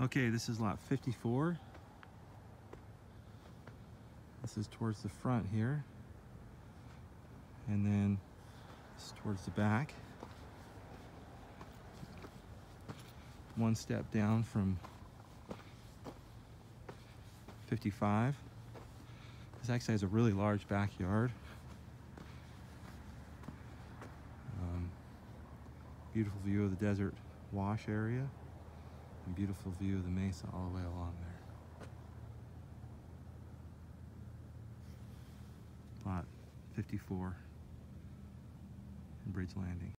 Okay, this is lot 54. This is towards the front here. And then this towards the back. One step down from 55. This actually has a really large backyard. Um, beautiful view of the desert wash area and beautiful view of the mesa all the way along there. Lot 54 in Bridge Landing.